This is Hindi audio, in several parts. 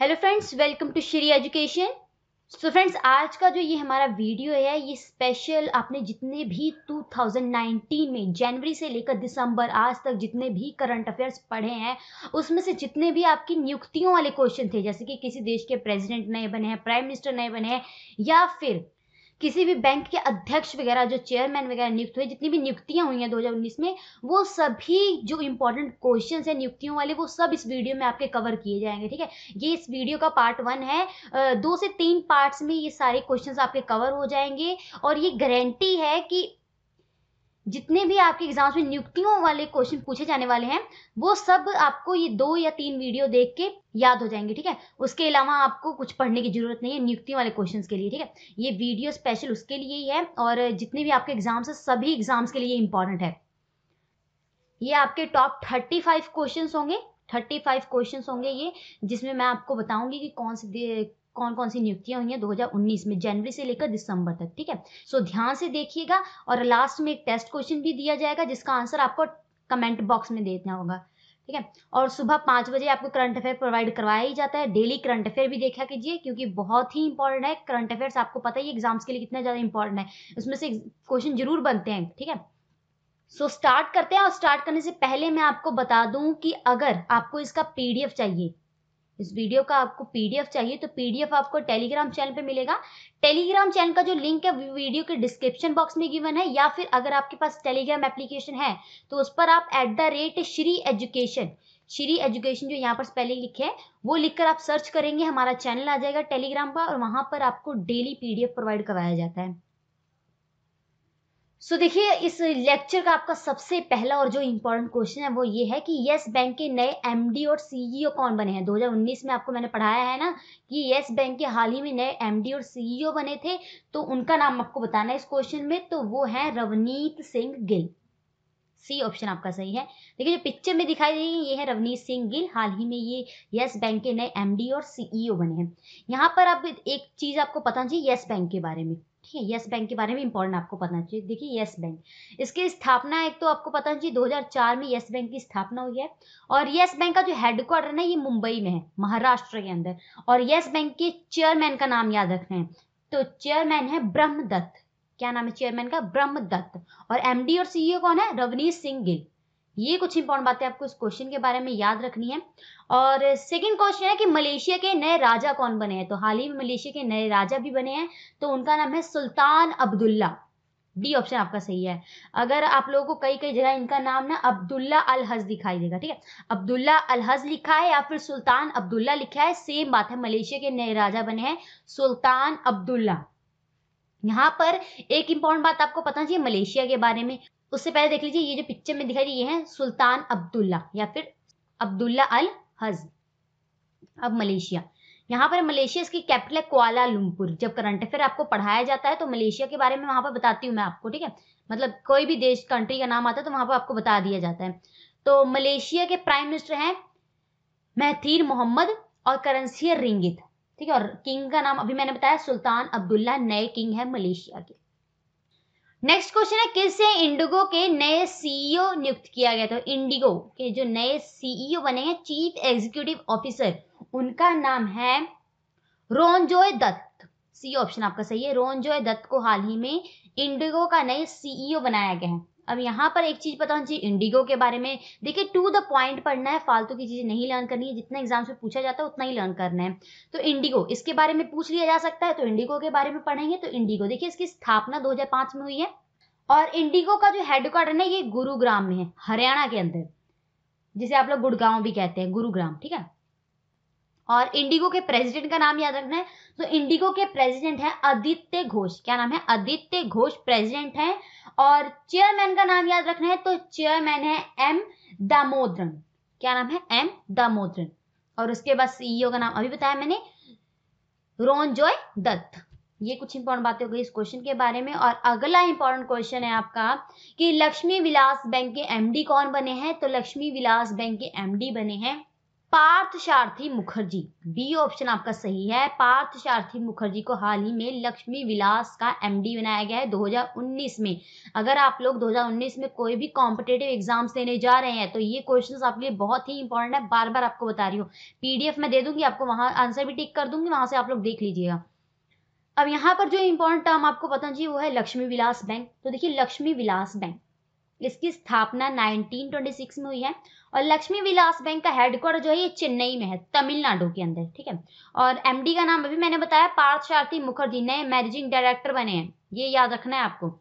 Hello friends welcome to Shri education so friends आज का जो ये हमारा वीडियो है, ये स्पेशल आपने जितने भी 2019 में जनवरी से लेकर दिसंबर आज तक जितने भी करंट अफेयर्स पढ़े हैं, उसमें से जितने भी आपकी नियुक्तियों वाले क्वेश्चन थे, जैसे कि किसी देश के प्रेसिडेंट नए बने हैं प्राइम मिनिस्टर नए बने हैं, या फिर किसी भी बैंक के अध्यक्ष वगैरह, जो चेयरमैन वगैरह नियुक्त हुए, जितनी भी नियुक्तियाँ हुई हैं 2019 में, वो सभी जो इंपॉर्टेंट क्वेश्चन है नियुक्तियों वाले, वो सब इस वीडियो में आपके कवर किए जाएँगे, ठीक है? ये इस वीडियो का पार्ट वन है। दो से तीन पार्ट्स में ये सारे क्वेश्चन आपके कवर हो जाएँगे और ये गारंटी है कि जितने भी आपके एग्ज़ाम्स में नियुक्तियों वाले क्वेश्चन पूछे जाने वाले हैं, वो सब आपको ये दो या तीन वीडियो देख के याद हो जाएँगे, ठीक है? उसके अलावा आपको कुछ पढ़ने की ज़रूरत नहीं है नियुक्तियों वाले क्वेश्चन के लिए, ठीक है? ये वीडियो स्पेशल उसके लिए ही है और जितने भी आपके एग्ज़ाम्स है, सभी एग्ज़ाम्स के लिए इंपॉर्टेंट है। ये आपके टॉप थर्टी फाइव क्वेश्चन होंगे थर्टी फाइव क्वेश्चन होंगे ये, जिसमें मैं आपको बताऊँगी कि कौन से कौन कौन सी नियुक्तियाँ हुई हैं 2019 में जनवरी से लेकर दिसंबर तक ठीक है? सो ध्यान से देखिएगा और लास्ट में एक टेस्ट क्वेश्चन भी दिया जाएगा जिसका आंसर आपको कमेंट बॉक्स में देना होगा ठीक है? और सुबह पाँच बजे आपको करंट अफेयर प्रोवाइड करवाया ही जाता है। डेली करंट अफेयर भी देखा कीजिए क्योंकि बहुत ही इंपॉर्टेंट है। करंट अफेयर्स आपको पता ही एग्ज़ाम्स के लिए कितना ज़्यादा इंपॉर्टेंट है। उसमें से क्वेश्चन ज़रूर बनते हैं ठीक है? सो so, स्टार्ट करते हैं और स्टार्ट करने से पहले मैं आपको बता दूँ कि अगर आपको इसका पीडीएफ चाहिए इस वीडियो का आपको पीडीएफ चाहिए तो पीडीएफ आपको टेलीग्राम चैनल पे मिलेगा। टेलीग्राम चैनल का जो लिंक है वीडियो के डिस्क्रिप्शन बॉक्स में गिवन है, या फिर अगर आपके पास टेलीग्राम एप्लीकेशन है तो उस पर आप at the rate Shri education Shri education जो यहाँ पर स्पेलिंग लिखे है, वो लिखकर आप सर्च करेंगे, हमारा चैनल आ जाएगा टेलीग्राम पर, और वहाँ पर आपको डेली पीडीएफ प्रोवाइड करवाया जाता है। सो so, देखिए इस लेक्चर का आपका सबसे पहला और जो इम्पोर्टेंट क्वेश्चन है वो ये है कि येस बैंक के नए एमडी और सीईओ e कौन बने हैं? 2019 में आपको मैंने पढ़ाया है ना कि येस बैंक के हाल ही में नए एमडी और सीईओ e बने थे तो उनका नाम आपको बताना है इस क्वेश्चन में तो वो है रवनीत सिंह गिल। सी ऑप्शन आपका सही है। देखिए जो पिक्चर में दिखाई दे रही है ये है रवनीत सिंह गिल हाल ही में ये यस बैंक के नए एमडी और सीईओ e बने हैं। यहाँ पर अब एक चीज़ आपको पता चाहिए यस बैंक के बारे में। ठीक है यस बैंक के बारे में इंपॉर्टेंट आपको पता चाहिए देखिए यस बैंक इसकी स्थापना एक तो आपको पता चाहिए 2004 में यस बैंक की स्थापना हुई है। और यस बैंक का जो हेडक्वार्टर है ना, ये मुंबई में है, महाराष्ट्र के अंदर। और यस बैंक के चेयरमैन का नाम याद रखना है। तो चेयरमैन है ब्रह्मदत्त। क्या नाम है चेयरमैन का? ब्रह्मदत्त। और एमडी और सीईओ कौन है? रवनीत सिंह गिल। ये कुछ इंपॉर्टेंट बातें आपको इस क्वेश्चन के बारे में याद रखनी है। और सेकंड क्वेश्चन है कि मलेशिया के नए राजा कौन बने हैं? तो हाल ही में मलेशिया के नए राजा भी बने हैं तो उनका नाम है सुल्तान अब्दुल्ला। डी ऑप्शन आपका सही है। अगर आप लोगों को कई कई जगह इनका नाम ना अब्दुल्ला अल हज दिखाई देगा, ठीक है? अब्दुल्ला अल हज लिखा है या फिर सुल्तान अब्दुल्ला लिखा है सेम बात है, मलेशिया के नए राजा बने हैं सुल्तान अब्दुल्ला। यहाँ पर एक इंपॉर्टेंट बात आपको पता चाहिए मलेशिया के बारे में। उससे पहले देख लीजिए, ये जो पिक्चर में दिखाई ये है सुल्तान अब्दुल्ला या फिर अब्दुल्ला अल हज। अब मलेशिया। यहाँ पर मलेशिया इसकी कैपिटल है कुआला लुमपुर जब करंट अफेयर आपको पढ़ाया जाता है तो मलेशिया के बारे में वहाँ पर बताती हूँ मैं आपको, ठीक है? मतलब कोई भी देश कंट्री का नाम आता है तो वहाँ पर आपको बता दिया जाता है। तो मलेशिया के प्राइम मिनिस्टर हैं महतीर मोहम्मद और करेंसी रिंगित, ठीक है? और किंग का नाम अभी मैंने बताया, सुल्तान अब्दुल्ला, नए किंग है मलेशिया के। नेक्स्ट क्वेश्चन है किससे इंडिगो के नए सीईओ e नियुक्त किया गया था? इंडिगो के जो नए सीईओ e बने हैं चीफ एग्जीक्यूटिव ऑफिसर उनका नाम है रोनजोय दत्त। सी ऑप्शन आपका सही है, रोनजोय दत्त को हाल ही में इंडिगो का नए सीईओ e बनाया गया है। अब यहाँ पर एक चीज़ पता होनी चाहिए इंडिगो के बारे में। देखिए टू द पॉइंट पढ़ना है, फालतू की चीज़ें नहीं लर्न करनी है। जितना एग्ज़ाम से पूछा जाता है, उतना ही लर्न करना है। तो इंडिगो इसके बारे में पूछ लिया जा सकता है तो इंडिगो के बारे में पढ़ेंगे तो इंडिगो देखिए, इसकी स्थापना 2005 में हुई है। और इंडिगो का जो हेडक्वार्टर है ये गुरुग्राम में है, हरियाणा के अंदर। जिसे आप लोग गुड़गांव भी कहते हैं, गुरुग्राम, ठीक है? और इंडिगो के प्रेसिडेंट का नाम याद रखना है। तो इंडिगो के प्रेसिडेंट है आदित्य घोष। क्या नाम है? आदित्य घोष प्रेसिडेंट है और चेयरमैन का नाम याद रखना है तो चेयरमैन है एम दामोदरन। क्या नाम है? एम दामोदरन। और उसके बाद सीईओ का नाम अभी बताया मैंने रोन जॉय दत्त। ये कुछ इंपॉर्टेंट बातें हो गई इस क्वेश्चन के बारे में और अगला इंपॉर्टेंट क्वेश्चन है आपका कि लक्ष्मी विलास बैंक के एमडी कौन बने हैं? तो लक्ष्मी विलास बैंक के एमडी बने हैं। पार्थ सारथी मुखर्जी। बी ऑप्शन आपका सही है। पार्थ सारथी मुखर्जी को हाल ही में लक्ष्मी विलास का एमडी बनाया गया है 2019 में। अगर आप लोग 2019 में कोई भी कॉम्पिटेटिव एग्ज़ाम्स देने जा रहे हैं तो ये क्वेश्चंस आपके लिए बहुत ही इंपॉर्टेंट है। बार बार आपको बता रही हूँ। पीडीएफ में दे दूँगी, आपको वहाँ आंसर भी टिक कर दूँगी, वहाँ से आप लोग देख लीजिएगा। अब यहाँ पर जो इंपॉर्टेंट टर्म आपको पता चाहिए वो है लक्ष्मी विलास बैंक। तो देखिए, लक्ष्मी विलास बैंक। इसकी स्थापना 1926 में हुई है। और लक्ष्मी विलास बैंक का हेडक्वार्टर जो है, ये चेन्नई में है, तमिलनाडु के अंदर, ठीक है? और एमडी का नाम अभी मैंने बताया, पार्थ सारथी मुखर्जी नए मैनेजिंग डायरेक्टर बने हैं। ये याद रखना है आपको।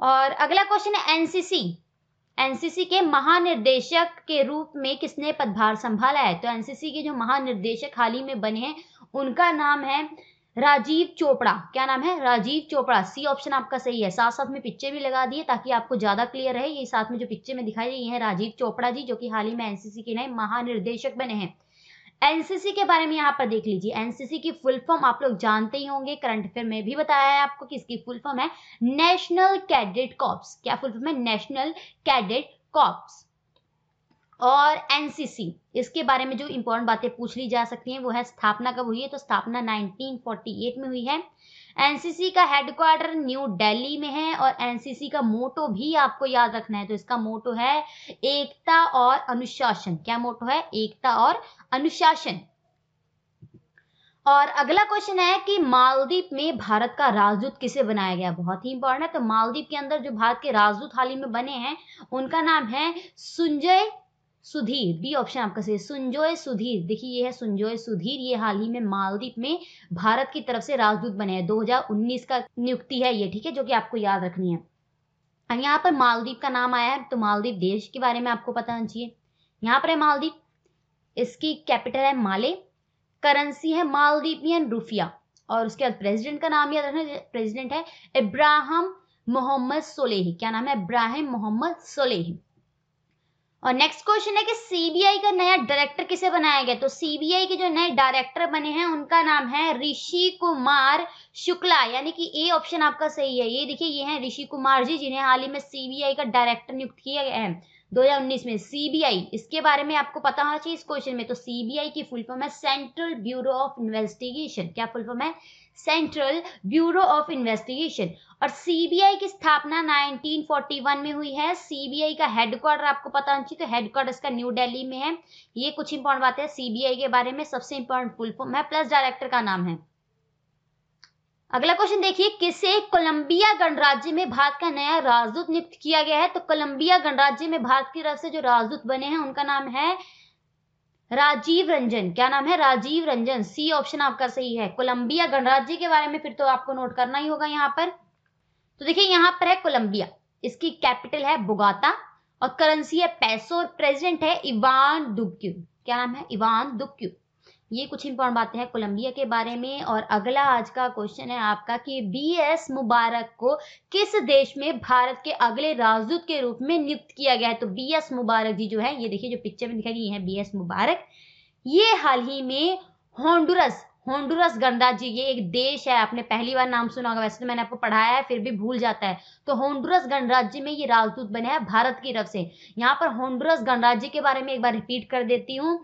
और अगला क्वेश्चन है एनसीसी एनसीसी के महानिर्देशक के रूप में किसने पदभार संभाला है? तो एनसीसी के जो महानिर्देशक हाल ही में बने हैं, उनका नाम है राजीव चोपड़ा, क्या नाम है? राजीव चोपड़ा सी ऑप्शन आपका सही है। साथ साथ में पिक्चर भी लगा दिए ताकि आपको ज़्यादा क्लियर रहे। ये साथ में जो पिक्चर में दिखाई ये है, राजीव चोपड़ा जी, जो कि हाल ही में एनसीसी के नए महानिर्देशक बने हैं। एनसीसी के बारे में यहाँ पर देख लीजिए। एनसीसी की फुल फॉर्म आप लोग जानते ही होंगे। करंट अफेयर में भी बताया है आपको कि इसकी फुल फॉर्म है नेशनल कैडेट कॉप्स क्या फुल फॉर्म है? नेशनल कैडेट कॉप्स और एनसीसी इसके बारे में जो इंपॉर्टेंट बातें पूछ ली जा सकती हैं, वो है स्थापना कब हुई है? तो स्थापना 1948 में हुई है। एनसीसी का हेडक्वार्टर न्यू दिल्ली में है और एनसीसी का मोटो भी आपको याद रखना है। तो इसका मोटो है एकता और अनुशासन। क्या मोटो है? एकता और अनुशासन। और अगला क्वेश्चन है कि मालदीप में भारत का राजदूत किसे बनाया गया? बहुत ही इंपॉर्टेंट है। तो मालदीप के अंदर जो भारत के राजदूत हाल ही में बने हैं, उनका नाम है सुंजय सुधीर बी ऑप्शन आपका सही। सुंजोय सुधीर, देखिए ये है सुंजोय सुधीर, ये हाल ही में मालदीप में भारत की तरफ़ से राजदूत बने हैं। 2019 का नियुक्ति है ये, ठीक है, जो कि आपको याद रखनी है। यहाँ पर मालदीप का नाम आया है तो मालदीप देश के बारे में आपको पता होना चाहिए। यहाँ पर है मालदीप, इसकी कैपिटल है माले, करेंसी है मालदीपियन रुफिया, और उसके बाद प्रेसिडेंट का नाम याद रखना, प्रेसिडेंट है इब्राहिम मोहम्मद सोलेही। क्या नाम है? इब्राहिम मोहम्मद सोलेही। और नेक्स्ट क्वेश्चन है कि सीबीआई का नया डायरेक्टर किसे बनाया गया? तो सीबीआई के जो नए डायरेक्टर बने हैं, उनका नाम है ऋषि कुमार शुक्ला। यानी कि ए ऑप्शन आपका सही है। ये देखिए, ये हैं ऋषि कुमार जी, जिन्हें हाल ही में सीबीआई का डायरेक्टर नियुक्त किया गया है। 2019 में सीबीआई इसके बारे में आपको पता होना चाहिए इस क्वेश्चन में। तो सीबीआई की फुल फॉर्म है सेंट्रल ब्यूरो ऑफ़ इन्वेस्टिगेशन क्या फुल फॉर्म है? सेंट्रल ब्यूरो ऑफ़ इन्वेस्टिगेशन और सीबीआई की स्थापना 1941 में हुई है। सीबीआई का हेडक्वार्टर आपको पता होना चाहिए तो हेडक्वार्टर इसका न्यू दिल्ली में है। ये कुछ इंपॉर्टेंट बात है। सीबीआई के बारे में सबसे इंपॉर्टेंट फुल फॉर्म है प्लस डायरेक्टर का नाम है। अगला क्वेश्चन देखिए, किसे कोलंबिया गणराज्य में भारत का नया राजदूत नियुक्त किया गया है? तो कोलंबिया गणराज्य में भारत की तरफ़ से जो राजदूत बने हैं, उनका नाम है राजीव रंजन। क्या नाम है? राजीव रंजन। सी ऑप्शन आपका सही है। कोलंबिया गणराज्य के बारे में फिर तो आपको नोट करना ही होगा यहाँ पर। तो देखिए, यहाँ पर है कोलंबिया। इसकी कैपिटल है बुगाता और करेंसी है पैसो और प्रेसिडेंट है इवान दुक्यू क्या नाम है? इवान दुक्यू ये कुछ इंपॉर्टेंट बातें हैं कोलंबिया के बारे में और अगला आज का क्वेश्चन है आपका कि बी एस मुबारक को किस देश में भारत के अगले राजदूत के रूप में नियुक्त किया गया है? तो बी एस मुबारक जी जो है, ये देखिए जो पिक्चर में दिखाई गई है बी एस मुबारक। ये हाल ही में होंडुरस होंडुरस गणराज्य ये एक देश है, आपने पहली बार नाम सुना होगा, वैसे तो मैंने आपको पढ़ाया है, फिर भी भूल जाता है। तो होंडुरस गणराज्य में ये राजदूत बने हैं, भारत की तरफ़ से। यहाँ पर होंडुरस गणराज्य के बारे में एक बार रिपीट कर देती हूँ।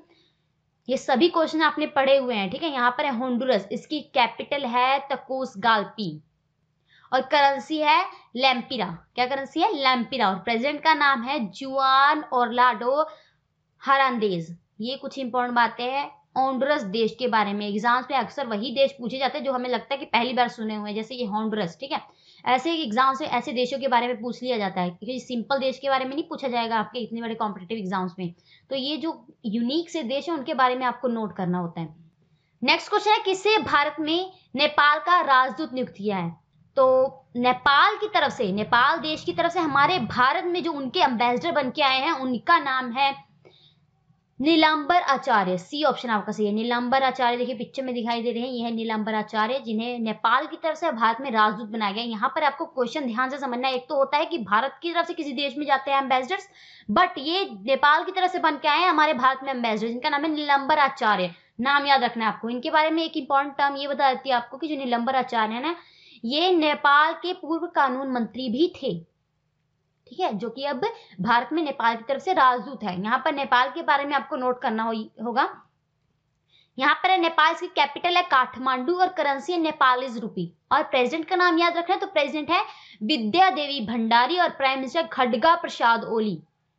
ये सभी क्वेश्चन आपने पढ़े हुए हैं, ठीक है? यहाँ पर है होंडुरस इसकी कैपिटल है तकोस गाल्पी और करेंसी है लैम्पिरा क्या करेंसी है? लैम्पिरा और प्रेसिडेंट का नाम है जुआन ओरलाडो हरानदेज ये कुछ इंपॉर्टेंट बातें हैं होंडुरस देश के बारे में। एग्ज़ाम्स में अक्सर वही देश पूछे जाते हैं जो हमें लगता है कि पहली बार सुने हुए हैं, जैसे ये होंडुरस ठीक है? ऐसे एग्ज़ाम से ऐसे देशों के बारे में पूछ लिया जाता है, क्योंकि सिंपल देश के बारे में नहीं पूछा जाएगा आपके इतने बड़े कॉम्पिटेटिव एग्ज़ाम्स में। तो ये जो यूनिक से देश है, उनके बारे में आपको नोट करना होता है। नेक्स्ट क्वेश्चन है किसे भारत में नेपाल का राजदूत नियुक्त किया है? तो नेपाल की तरफ़ से, नेपाल देश की तरफ़ से हमारे भारत में जो उनके अम्बेसडर बन के आए हैं, उनका नाम है नीलांबर आचार्य सी ऑप्शन आपका सही है। नीलांबर आचार्य, देखिए पिक्चर में दिखाई दे रहे हैं, ये है नीलांबर आचार्य, जिन्हें नेपाल की तरफ़ से भारत में राजदूत बनाया गया। यहाँ पर आपको क्वेश्चन ध्यान से समझना एक तो होता है कि भारत की तरफ़ से किसी देश में जाते हैं एम्बेसडर्स बट ये नेपाल की तरफ़ से बन के आए हैं हमारे भारत में एम्बेसडर जिनका नाम है नीलंबर आचार्य। नाम याद रखना है आपको। इनके बारे में एक इंपॉर्टेंट टर्म ये बता देती है आपको कि जो नीलंबर आचार्य है ना, ये नेपाल के पूर्व कानून मंत्री भी थे। ठीक है जो कि अब भारत में नेपाल की तरफ़ से राजदूत है। यहाँ पर नेपाल के बारे में आपको नोट करना हो, होगा। यहाँ पर है नेपाल की कैपिटल है काठमांडू और करेंसी है नेपालीज रूपी। और प्रेसिडेंट का नाम याद रखना है तो प्रेसिडेंट है विद्या देवी भंडारी और प्राइम मिनिस्टर खडगा प्रसाद ओली।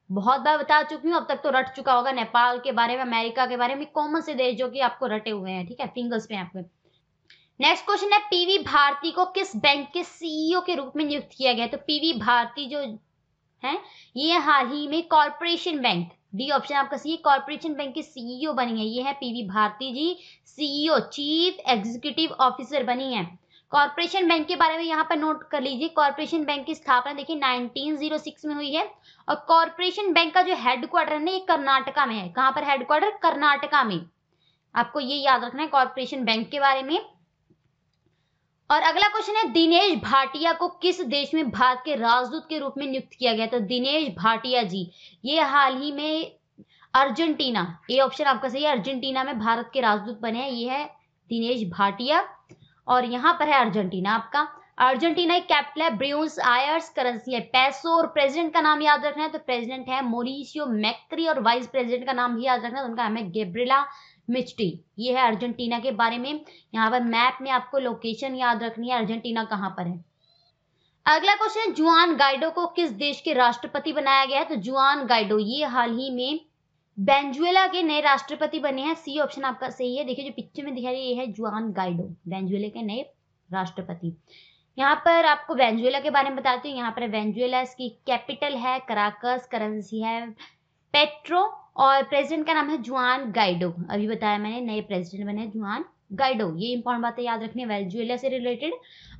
बहुत बार बता चुकी हूँ अब तक तो रट चुका होगा नेपाल के बारे में अमेरिका के बारे में कॉमन से देश जो कि आपको रटे हुए हैं ठीक है फिंगर्स पे आपके। नेक्स्ट क्वेश्चन है पीवी भारती को किस बैंक के सीईओ के रूप में नियुक्त किया गया? तो पीवी भारती जो है? ये हाल ही में कॉरपोरेशन बैंक डी ऑप्शन आपका सी कॉरपोरेशन बैंक के सीईओ बनी है। ये है PV Bharati ji CEO chief executive officer बनी है। कॉरपोरेशन बैंक के बारे में यहाँ पर नोट कर लीजिए। कॉरपोरेशन बैंक की स्थापना देखिए 1906 में हुई है और कॉरपोरेशन बैंक का जो हेडक्वार्टर है ना, ये कर्नाटका में है। कहाँ पर हेडक्वार्टर कर्नाटका में। आपको ये याद रखना है कॉरपोरेशन बैंक के बारे में। और अगला क्वेश्चन है, दिनेश भाटिया को किस देश में भारत के राजदूत के रूप में नियुक्त किया गया तो दिनेश भाटिया जी, ये हाल ही में अर्जेंटीना, ये ऑप्शन आपका सही है, अर्जेंटीना में भारत के राजदूत बने हैं, ये है दिनेश भाटिया। और यहाँ पर है अर्जेंटीना आपका। अर्जेंटीना की कैपिटल है ब्रियूस आयर्स करेंसी है, पैसो और प्रेसिडेंट का नाम याद रखना है तो प्रेसिडेंट है मोरिशियो मैक्री और वाइस प्रेसिडेंट का नाम भी याद रखना है तो उनका नाम है गेब्रिला मिस्टी ये है अर्जेंटीना के बारे में। यहाँ पर मैप में आपको लोकेशन याद रखनी है, अर्जेंटीना कहाँ पर है। अगला क्वेश्चन जुआन गाइडो को किस देश के राष्ट्रपति बनाया गया है? तो जुआन गाइडो, ये हाल ही में बेंजुएला के नए राष्ट्रपति बने हैं। सी ऑप्शन आपका सही है। देखिए जो पिक्चर में दिखाई ये है जुआन गाइडो वेंजुएला के नए राष्ट्रपति। यहाँ पर आपको वेंजुएला के बारे में बताती हूँ। यहाँ पर वेंजुएला इसकी कैपिटल है, कराकस, करेंसी है, पेट्रो और प्रेसिडेंट का नाम है जुआन गाइडो। अभी बताया मैंने, नए प्रेसिडेंट बने जुआन गाइडो। ये इंपॉर्टेंट बातें याद रखनी है वेंजुएला से रिलेटेड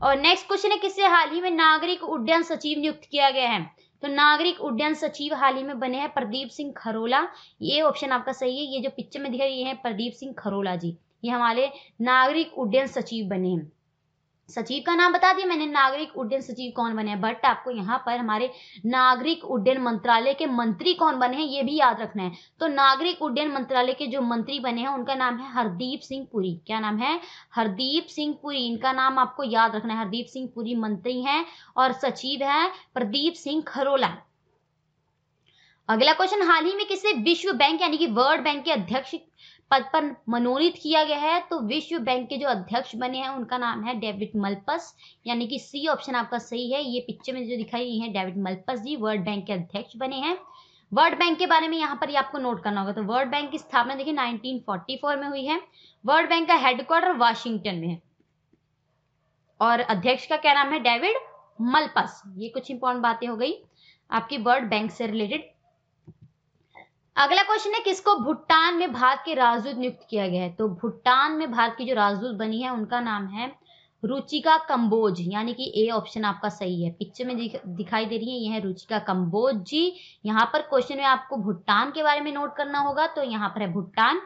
और नेक्स्ट क्वेश्चन है, किससे हाल ही में नागरिक उड्डयन सचिव नियुक्त किया गया है? तो नागरिक उड्डयन सचिव हाल ही में बने हैं प्रदीप सिंह खरोला। ये ऑप्शन आपका सही है, ये जो पिक्चर में दिख रही है, प्रदीप सिंह खरोला जी। ये हमारे नागरिक उड्डयन सचिव बने हैं। सचिव का नाम बता दिया। मैंने नागरिक उड्डयन सचिव कौन बने हैं? बट आपको यहाँ पर हमारे नागरिक उड्डयन मंत्रालय के मंत्री कौन बने हैं, ये भी याद रखना है। तो नागरिक उड्डयन मंत्रालय के जो मंत्री बने हैं, उनका नाम है हरदीप सिंह पुरी। क्या नाम है? हरदीप सिंह पुरी। इनका नाम आपको याद रखना है। हरदीप सिंह पुरी मंत्री हैं और सचिव है प्रदीप सिंह खरोला। अगला क्वेश्चन हाल ही में किसे विश्व बैंक, यानी कि वर्ल्ड बैंक के अध्यक्ष पद पर मनोनीत किया गया है तो विश्व बैंक के जो अध्यक्ष बने हैं, उनका नाम है डेविड मल्पस। यानी कि सी ऑप्शन आपका सही है, ये पिक्चर में जो दिखाई है, David Malpass ji, world bank के अध्यक्ष बने हैं। वर्ल्ड बैंक के बारे में यहाँ पर आपको नोट करना होगा तो वर्ल्ड बैंक की स्थापना देखिए 1944 में हुई है। वर्ल्ड बैंक का हेडक्वार्टर वाशिंगटन में है। और अध्यक्ष का क्या नाम है? David Malpass. ये कुछ इंपॉर्टेंट बातें हो गई। आपकी वर्ल्ड बैंक से रिलेटेड अगला क्वेश्चन है किसको भूटान में भारत के राजदूत नियुक्त किया गया है? तो भूटान में भारत की जो राजदूत बनी है उनका नाम है रुचिका कंबोज यानी कि ए ऑप्शन आपका सही है। पिक्चर में दिख, दिखाई दे रही है यह है रुचिका कंबोज जी। यहाँ पर क्वेश्चन में आपको भूटान के बारे में नोट करना होगा तो यहाँ पर है भूटान।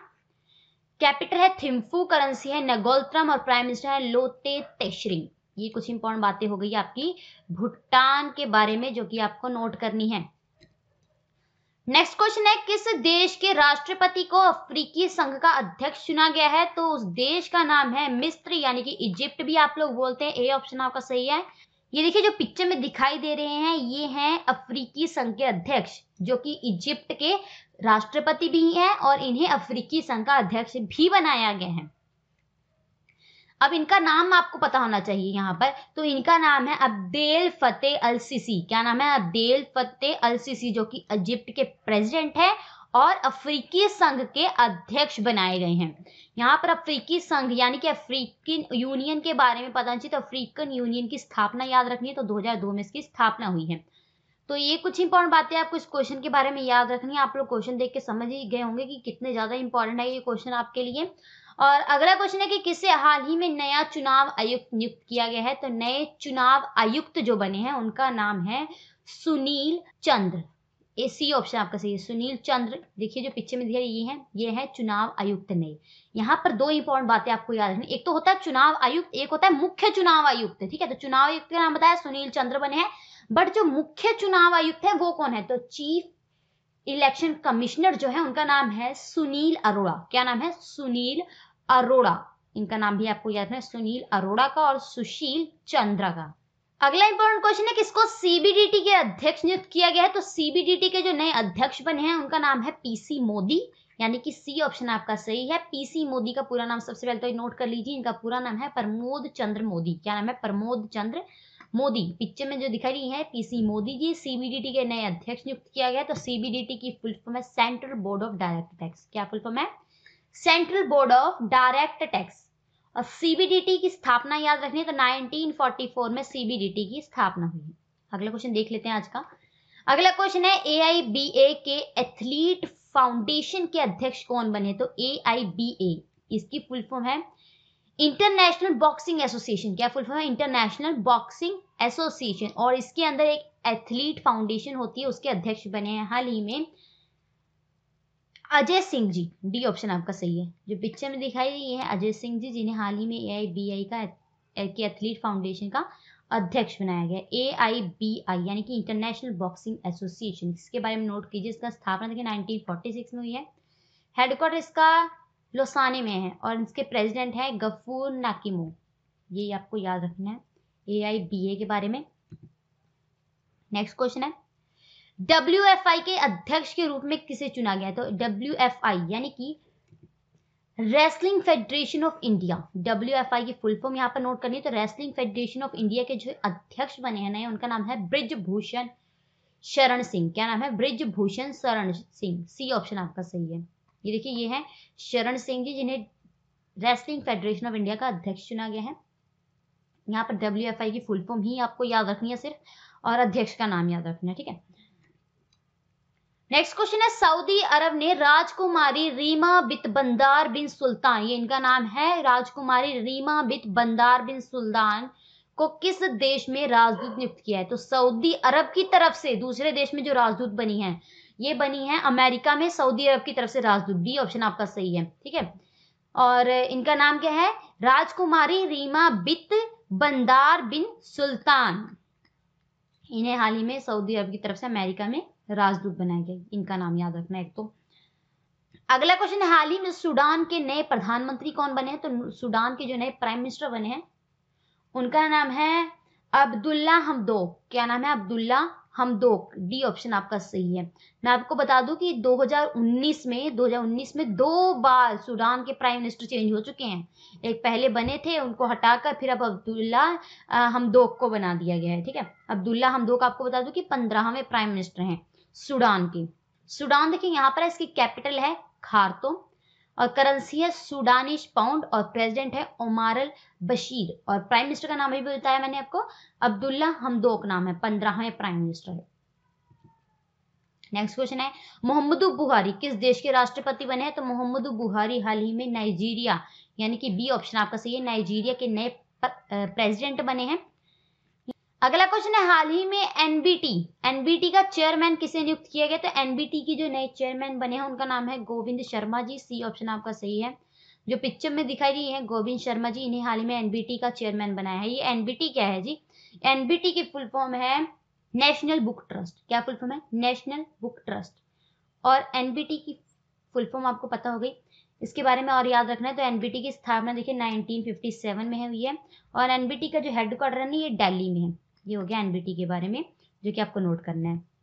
कैपिटल है थिम्फू करेंसी है नगोलत्रम और प्राइम मिनिस्टर है लोते तेशरिंग ये कुछ इंपॉर्टेंट बातें हो गई आपकी भूटान के बारे में जो कि आपको नोट करनी है। नेक्स्ट क्वेश्चन है, किस देश के राष्ट्रपति को अफ्रीकी संघ का अध्यक्ष चुना गया है? तो उस देश का नाम है मिस्र, यानी कि इजिप्ट भी आप लोग बोलते हैं, ए ऑप्शन आपका सही है। ये देखिए, जो पिक्चर में दिखाई दे रहे हैं, ये हैं अफ्रीकी संघ के अध्यक्ष, जो कि इजिप्ट के राष्ट्रपति भी हैं और इन्हें अफ्रीकी संघ का अध्यक्ष भी बनाया गया है। अब इनका नाम आपको पता होना चाहिए यहाँ पर। तो इनका नाम है अब्देल फतेह अल सीसी क्या नाम है? अब्देल फतेह अल सीसी जो कि इजिप्ट के प्रेसिडेंट है और अफ्रीकी संघ के अध्यक्ष बनाए गए हैं। यहाँ पर अफ्रीकी संघ, यानी कि अफ्रीकन यूनियन के बारे में पता चाहिए तो अफ्रीकन यूनियन की स्थापना याद रखनी है तो 2002 में इसकी स्थापना हुई है। तो ये कुछ इंपॉर्टेंट बातें आपको इस क्वेश्चन के बारे में याद रखनी है। आप लोग क्वेश्चन देख के समझ ही गए होंगे कि कितने ज़्यादा इंपॉर्टेंट है ये क्वेश्चन आपके लिए। और अगला क्वेश्चन है कि किसे हाल ही में नया चुनाव आयुक्त नियुक्त किया गया है? तो नए चुनाव आयुक्त जो बने हैं, उनका नाम है सुनील चंद्र। ए सी ऑप्शन आपका सही है, सुनील चंद्र। देखिए जो पिक्चर में दिया ये है ये है चुनाव आयुक्त नए। यहाँ पर दो इंपॉर्टेंट बातें आपको याद रखनी। एक तो होता है चुनाव आयुक्त, एक होता है मुख्य चुनाव आयुक्त, ठीक है? तो चुनाव आयुक्त का नाम बताया, सुनील चंद्र बने हैं। बट जो मुख्य चुनाव आयुक्त है, वो कौन है? तो चीफ इलेक्शन कमिश्नर जो है, उनका नाम है सुनील अरोड़ा। क्या नाम है? सुनील अरोड़ा। इनका नाम भी आपको याद है, सुनील अरोड़ा का और सुशील चंद्रा का। अगला इंपॉर्टेंट क्वेश्चन है किसको सीबीडीटी के अध्यक्ष नियुक्त किया गया है। तो सीबीडीटी के जो नए अध्यक्ष बने हैं, उनका नाम है पीसी मोदी यानी कि सी ऑप्शन आपका सही है। पीसी मोदी का पूरा नाम सबसे पहले तो नोट कर लीजिए, इनका पूरा नाम है प्रमोद चंद्र मोदी। क्या नाम है? प्रमोद चंद्र मोदी। पिक्चर में जो दिखाई रही है पीसी मोदी जी सीबीडीटी के नए अध्यक्ष नियुक्त किया गया तो सीबीडीटी की फुल फॉर्म है central board of direct tax क्या फुल फॉर्म है? Central board of direct tax और सीबीडीटी की स्थापना याद रखनी है तो 1944 में सीबीडीटी की स्थापना हुई। अगला क्वेश्चन देख लेते हैं आज का। अगला क्वेश्चन है ए आई बी ए के एथलीट फाउंडेशन के अध्यक्ष कौन बने? तो ए आई बी ए इसकी फुल फॉर्म है इंटरनेशनल बॉक्सिंग एसोसिएशन क्या फुल फॉर्म है? इंटरनेशनल बॉक्सिंग एसोसिएशन और इसके अंदर एक एथलीट फाउंडेशन होती है, उसके अध्यक्ष बने हैं हाल ही में अजय सिंह जी। डी ऑप्शन आपका सही है। जो पिक्चर में दिखाई रही है, अजय सिंह जी, जिन्हें हाल ही में ए आई बी आई का के एथलीट फाउंडेशन का अध्यक्ष बनाया गया ए आई बी आई यानी कि इंटरनेशनल बॉक्सिंग एसोसिएशन इसके बारे में नोट कीजिए, इसका स्थापना देखिए 1946 में हुई है। हेडक्वार्टर इसका लोसाने में है और इसके प्रेसिडेंट है गफूर नाकिमो। ये आपको याद रखना है ए आई बी ए के बारे में। नेक्स्ट क्वेश्चन है। डब्ल्यू एफ़ आई के अध्यक्ष के रूप में किसे चुना गया तो डब्ल्यू एफ़ आई यानी कि wrestling federation of India W F I की फुल फॉर्म यहाँ पर नोट करनी है तो रेसलिंग फेडरेशन ऑफ़ इंडिया के जो अध्यक्ष बने हैं नए उनका नाम है ब्रिज भूषण शरण सिंह। क्या नाम है? ब्रिज भूषण शरण सिंह। सी ऑप्शन आपका सही है। ये देखिए, ये है शरण सिंह जी, जिन्हें रेसलिंग फेडरेशन ऑफ़ इंडिया का अध्यक्ष चुना गया है। यहाँ पर डब्ल्यू एफ़ आई की फुल फॉर्म ही आपको याद रखनी है सिर्फ़, और अध्यक्ष का नाम याद रखना है, ठीक है? नेक्स्ट क्वेश्चन है सऊदी अरब ने राजकुमारी रीमा बित बंदार बिन सुल्तान, ये इनका नाम है, राजकुमारी रीमा बित बंदार बिन सुल्तान को किस देश में राजदूत नियुक्त किया है? तो सऊदी अरब की तरफ़ से, दूसरे देश में जो राजदूत बनी है ये बनी है अमेरिका में, सऊदी अरब की तरफ़ से राजदूत। डी ऑप्शन आपका सही है, ठीक है? और इनका नाम क्या है? राजकुमारी रीमा बित बंदार बिन सुल्तान। इन्हें हाल ही में सऊदी अरब की तरफ़ से अमेरिका में राजदूत बनाए गए इनका नाम याद रखना एक तो। अगला क्वेश्चन है हाल ही में सूडान के नए प्रधानमंत्री कौन बने हैं? तो सूडान के जो नए प्राइम मिनिस्टर बने हैं, उनका नाम है अब्दुल्ला हमदो। क्या नाम है? अब्दुल्ला हमदोक डी ऑप्शन आपका सही है। मैं आपको बता दूँ कि 2019 में 2019 में दो बार सूडान के प्राइम मिनिस्टर चेंज हो चुके हैं। एक पहले बने थे, उनको हटाकर फिर अब अब्दुल्ला हमदोक को बना दिया गया है, ठीक है? अब्दुल्ला हमदोक आपको बता दूँ कि पंद्रहवें प्राइम मिनिस्टर हैं सूडान के। सूडान, देखिए, यहाँ पर इसकी कैपिटल है खारतुम। और करेंसी है सूडानिश पाउंड और प्रेसिडेंट है ओमारल बशीर और प्राइम मिनिस्टर का नाम भी बताया मैंने आपको। अब्दुल्ला हमदोक नाम है, पंद्रहवें प्राइम मिनिस्टर है। नेक्स्ट क्वेश्चन है, मोहम्मदू बुहारी, किस देश के राष्ट्रपति बने हैं? तो मोहम्मदू बुहारी हाल ही में नाइजीरिया यानी कि बी ऑप्शन आपका सही है नाइजीरिया के नए प्रेसिडेंट बने हैं। अगला क्वेश्चन है हाल ही में एनबीटी एनबीटी का चेयरमैन किसे नियुक्त किया गया? तो एनबीटी की जो नए चेयरमैन बने हैं, उनका नाम है गोविंद शर्मा जी। सी ऑप्शन आपका सही है। जो पिक्चर में दिखाई रही है, गोविंद शर्मा जी, इन्हें हाल ही में एनबीटी का चेयरमैन बनाया है। ये एनबीटी क्या है जी? एनबीटी की फुल फॉर्म है नेशनल बुक ट्रस्ट क्या फुल फॉर्म है? नेशनल बुक ट्रस्ट और एनबीटी की फुल फॉर्म आपको पता हो गई। इसके बारे में और याद रखना है तो एनबीटी की स्थापना देखिए 1957 में हुई है। और एनबीटी का जो हेडक्वार्टर है ना, ये दिल्ली में है। ये हो गया एनबीटी के बारे में, जो कि आपको नोट करना है।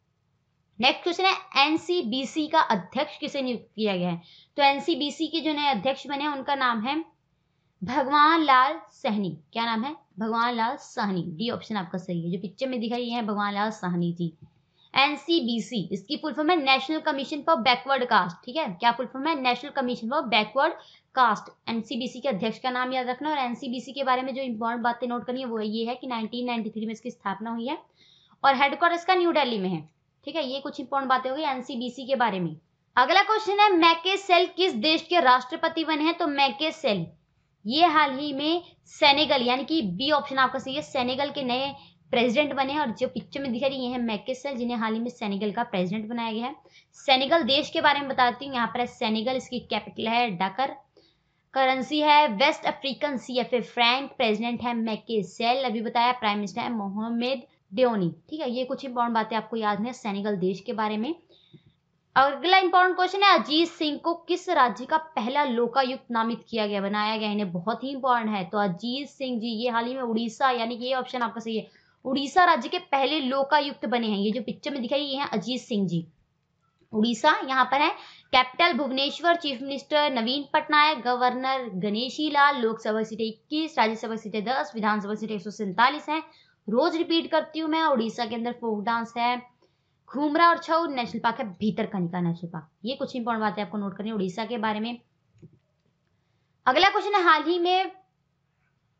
नेक्स्ट क्वेश्चन है एनसीबीसी का अध्यक्ष किसे नियुक्त किया गया है? तो एनसीबीसी के जो नए अध्यक्ष बने हैं, उनका नाम है भगवान लाल सहनी। क्या नाम है? भगवान लाल सहनी। डी ऑप्शन आपका सही है। जो पिक्चर में दिखाई है, भगवान लाल सहनी जी। एनसीबीसी इसकी फुल फॉर्म है national commission for backward caste ठीक है? क्या फुल फॉर्म है? National commission for backward caste NCBC के अध्यक्ष का नाम याद रखना, और एनसीबीसी के बारे में जो इंपॉर्टेंट बातें नोट करनी है, वो ये है कि 1993 में इसकी स्थापना हुई है, और हेडक्वार्टर इसका न्यू दिल्ली में है, ठीक है? ये कुछ इंपॉर्टेंट बातें होगी एनसीबीसी के बारे में। अगला क्वेश्चन है मैके सेल किस देश के राष्ट्रपति बने हैं? तो मैके सेल ये हाल ही में सेनेगल यानी कि बी ऑप्शन आपका सही है सेनेगल के नए प्रेसिडेंट बने हैं और जो पिक्चर में दिखा रही है मैकेसल, जिन्हें हाल ही में सेनेगल का प्रेसिडेंट बनाया गया है। सेनेगल देश के बारे में बताती हूँ। यहाँ पर है सेनेगल, इसकी कैपिटल है डकर। करेंसी है west African C F A franc. President है मैके सेल अभी बताया प्राइम मिनिस्टर है मोहम्मद डेओनी ठीक है, ये कुछ इंपॉर्टेंट बातें आपको याद है सेनेगल देश के बारे में। अगला इंपॉर्टेंट क्वेश्चन है, अजीत सिंह को किस राज्य का पहला लोकायुक्त नामित किया गया, बनाया गया इन्हें बहुत ही इंपॉर्टेंट है। तो अजीत सिंह जी, ये हाल ही में उड़ीसा, यानी कि ये ऑप्शन आपका सही है। उड़ीसा राज्य के पहले लोकायुक्त बने हैं। ये जो पिक्चर में दिखाई, ये हैं अजीत सिंह जी। उड़ीसा यहाँ पर है। Capital Bhubaneswar chief minister Naveen Patnaik governor Ganeshi Lal Lok Sabha सीटें इक्कीस, राज्यसभा सीटें दस, विधानसभा सीटें एक सौ सैंतालीस है। रोज रिपीट करती हूँ मैं, उड़ीसा के अंदर फोक डांस है। घूमरा और छऊ नेशनल पार्क है, भीतर कनिका नेशनल पार्क ये कुछ इंपॉर्टेंट बातें आपको नोट करनी उड़ीसा के बारे में। अगला क्वेश्चन है हाल ही में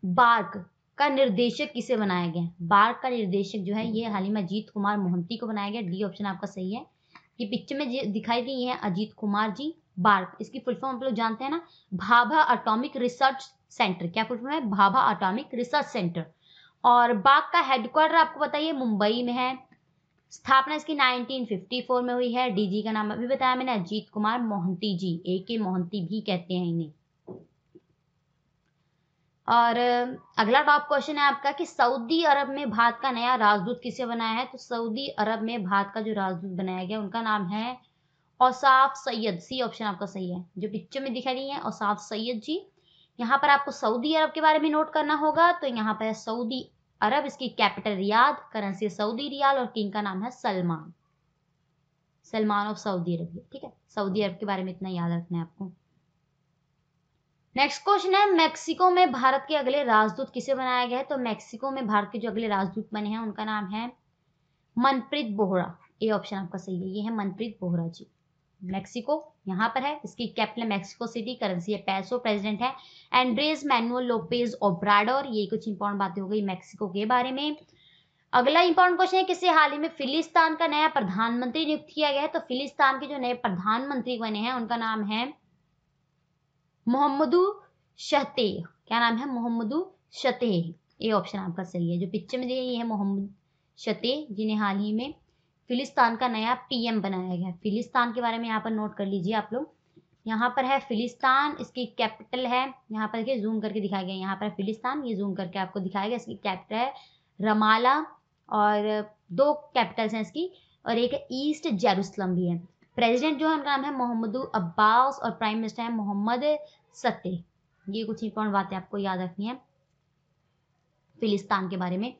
बार्क का निर्देशक किसे बनाया गया? बार्क का निर्देशक जो है, ये हाल ही में अजीत कुमार मोहंती को बनाया गया। डी ऑप्शन आपका सही है। ये पिक्चर में दिखाई दी है अजीत कुमार जी बार्क इसकी फुल फॉर्म आप लोग जानते हैं ना? भाभा अटोमिक रिसर्च सेंटर क्या फुल फॉर्म है? भाभा अटोमिक रिसर्च सेंटर और बाग का हेडक्वार्टर आपको बताइए, मुंबई में है। स्थापना इसकी 1954 में हुई है। डीजी का नाम अभी बताया मैंने, अजीत कुमार मोहंती जी। ए के मोहंती भी कहते हैं इन्हें। और अगला टॉप क्वेश्चन है आपका कि सऊदी अरब में भारत का नया राजदूत किसे बनाया है? तो सऊदी अरब में भारत का जो राजदूत बनाया गया, उनका नाम है औसाफ सैयद। सी ऑप्शन आपका सही है, जो पिक्चर में दिखाई रही है, औसाफ सैयद जी। यहाँ पर आपको सऊदी अरब के बारे में नोट करना होगा तो यहाँ पर है सऊदी अरब, इसकी capital Riyadh currency Saudi riyal और किंग का नाम है Salman. Salman of Saudi Arab, ठीक है? सऊदी अरब के बारे में इतना याद रखना है आपको। नेक्स्ट क्वेश्चन है मेक्सिको में भारत के अगले राजदूत किसे बनाया गया है? तो मैक्सिको में भारत के जो अगले राजदूत बने हैं, उनका नाम है मनप्रीत बोहरा। ये ऑप्शन आपका सही है, ये है मनप्रीत बोहरा जी। मैक्सिको यहाँ पर है, इसकी कैपिटल मैक्सिको सिटी करेंसी है पैसो प्रेसिडेंट है एंड्रेस मैनुअल लोपेज ओब्राडोर ये कुछ इंपॉर्टेंट बातें हो गई मैक्सिको के बारे में। अगला इंपॉर्टेंट क्वेश्चन है, किसे हाल ही में फिलिस्तान का नया प्रधानमंत्री नियुक्त किया गया है? तो फिलिस्तान के जो नए प्रधानमंत्री बने हैं, उनका नाम है मोहम्मदू शहते क्या नाम है? मोहम्मदू शते ये ऑप्शन आपका सही है। जो पिक्चर में दिए ये है मोहम्मद शते जिन्हें हाल ही में फिलिस्तान का नया पीएम बनाया गया। फिलिस्तान के बारे में यहाँ पर नोट कर लीजिए आप लोग। यहाँ पर है फिलिस्तान, इसकी कैपिटल है। यहाँ पर देखिए जूम करके दिखाया गया। यहाँ पर फिलिस्तान, ये जूम करके आपको दिखाया गया। इसकी कैपिटल है रमाला और दो कैपिटल्स हैं इसकी और एक ईस्ट जेरूसलम भी है। प्रेसिडेंट जो है, उनका नाम है मोहम्मद अब्बास और प्राइम मिनिस्टर है मोहम्मद सत्ते ये कुछ इंपॉर्टेंट बातें आपको याद रखनी है फिलिस्तान के बारे में।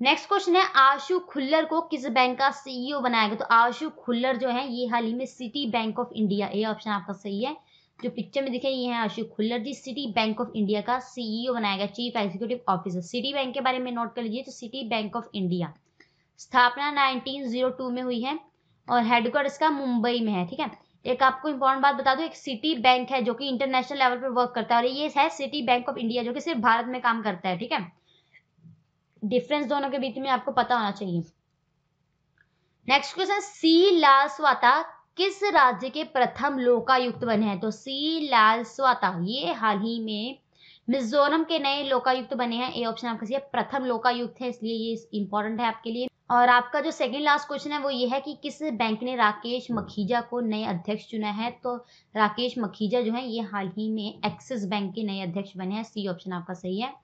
नेक्स्ट क्वेश्चन है, आशु खुल्लर को किस बैंक का सीईओ बनाया गया? तो आशु खुल्लर जो है, ये हाल ही में सिटी बैंक ऑफ़ इंडिया ये ऑप्शन आपका सही है। जो पिक्चर में दिखे, ये है Ashu Khullar ji. Citi bank of India का सीईओ बनाया गया chief executive officer Citi bank के बारे में नोट कर लीजिए तो सिटी बैंक ऑफ़ इंडिया स्थापना 1902 में हुई है और हेडक्वार्टर इसका मुंबई में है, ठीक है? एक आपको इंपॉर्टेंट बात बता दो, एक सिटी बैंक है जो कि इंटरनेशनल लेवल पर वर्क करता है और ये है सिटी बैंक ऑफ़ इंडिया जो कि सिर्फ़ भारत में काम करता है, ठीक है? डिफरेंस दोनों के बीच में आपको पता होना चाहिए। नेक्स्ट क्वेश्चन सी लाल स्वाता किस राज्य के प्रथम लोकायुक्त बने हैं? तो सी लाल स्वाता ये हाल ही में मिजोरम के नए लोकायुक्त बने हैं। ये ऑप्शन आपका प्रथम लोकायुक्त है, इसलिए ये इंपॉर्टेंट है आपके लिए। और आपका जो सेकंड लास्ट क्वेश्चन है, वो ये है कि किस बैंक ने राकेश मखीजा को नए अध्यक्ष चुना है? तो राकेश मखीजा जो है, ये हाल ही में एक्सिस बैंक के नए अध्यक्ष बने हैं। सी ऑप्शन आपका सही है।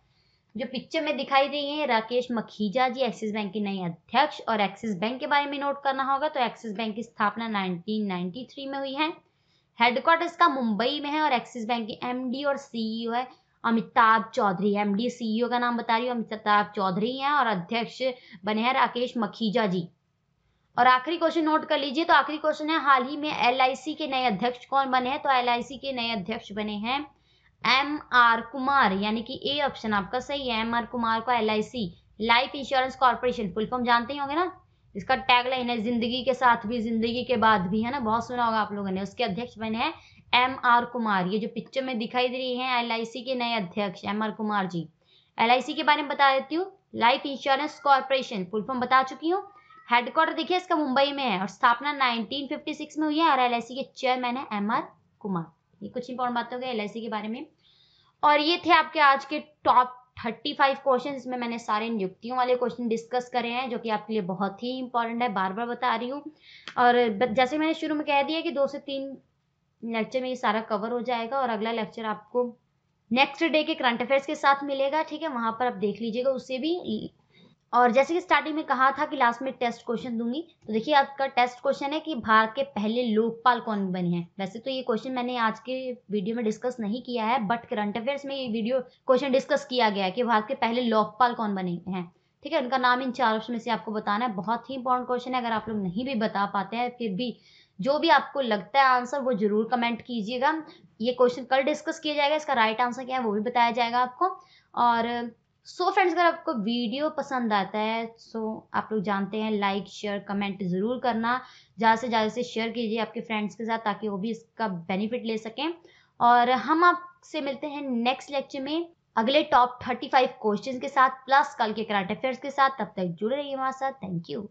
जो पिक्चर में दिखाई दे रही है, राकेश मखीजा जी एक्सिस बैंक के नए अध्यक्ष और एक्सिस बैंक के बारे में नोट करना होगा तो एक्सिस बैंक की स्थापना 1993 में हुई है। हेडक्वार्टर इसका मुंबई में है और एक्सिस बैंक के एमडी और सीईओ है। अमिताभ चौधरी एमडी सीईओ का नाम बता रही हूँ। अमिताभ चौधरी हैं और अध्यक्ष बने हैं राकेश मखीजा जी। और आखिरी क्वेश्चन नोट कर लीजिए। तो आखिरी क्वेश्चन है, हाल ही में एलआईसी के नए अध्यक्ष कौन बने हैं? तो एलआईसी के नए अध्यक्ष बने हैं एम आर कुमार, यानी कि ए ऑप्शन आपका सही है। एम आर कुमार को L life insurance corporation full form जानते ही होंगे ना? इसका टैगलाइन है, ज़िंदगी के साथ भी, ज़िंदगी के बाद भी, है ना? बहुत सुना होगा आप लोगों ने। उसके अध्यक्ष बने हैं एम आर कुमार, ये जो पिक्चर में दिखाई दे रही है एल के नए अध्यक्ष M R Kumar ji. L के बारे में बता देती हूँ life insurance corporation full form बता चुकी हूँ। हेडक्वार्टर देखिए, इसका मुंबई में है और स्थापना 1956 में हुई है और एल के चेयरमैन है एम आर कुमार। ये कुछ इंपॉर्टेंट बातें हो गई एल के बारे में। और ये थे आपके आज के टॉप थर्टी फाइव क्वेश्चन इसमें मैंने सारे नियुक्तियों वाले क्वेश्चन डिस्कस करे हैं, जो कि आपके लिए बहुत ही इंपॉर्टेंट है बार बार बता रही हूँ। और जैसे मैंने शुरू में कह दिया कि दो से तीन लेक्चर में ये सारा कवर हो जाएगा और अगला लेक्चर आपको नेक्स्ट डे के करंट अफेयर्स के साथ मिलेगा, ठीक है? वहाँ पर आप देख लीजिएगा उससे भी और जैसे कि स्टार्टिंग में कहा था कि लास्ट में टेस्ट क्वेश्चन दूँगी तो देखिए आपका टेस्ट क्वेश्चन है कि भारत के पहले लोकपाल कौन बने हैं? वैसे तो ये क्वेश्चन मैंने आज के वीडियो में डिस्कस नहीं किया है बट करंट अफेयर्स में ये वीडियो क्वेश्चन डिस्कस किया गया है कि भारत के पहले लोकपाल कौन बने हैं, ठीक है? उनका नाम इन चार ऑप्शन में से आपको बताना है। बहुत ही इंपॉर्टेंट क्वेश्चन है, अगर आप लोग नहीं भी बता पाते हैं, फिर भी जो भी आपको लगता है आंसर, वो ज़रूर कमेंट कीजिएगा। ये क्वेश्चन कल डिस्कस किया जाएगा, इसका राइट आंसर क्या है वो भी बताया जाएगा आपको। और सो so फ्रेंड्स अगर आपको वीडियो पसंद आता है सो so आप लोग जानते हैं लाइक शेयर कमेंट ज़रूर करना। ज़्यादा से ज़्यादा से शेयर कीजिए आपके फ्रेंड्स के साथ, ताकि वो भी इसका बेनिफिट ले सकें। और हम आपसे मिलते हैं नेक्स्ट लेक्चर में अगले टॉप थर्टी फाइव क्वेश्चन के साथ प्लस कल के करंट अफेयर्स के साथ। तब तक जुड़े रहिए हमारे साथ। Thank you